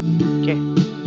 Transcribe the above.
Okay.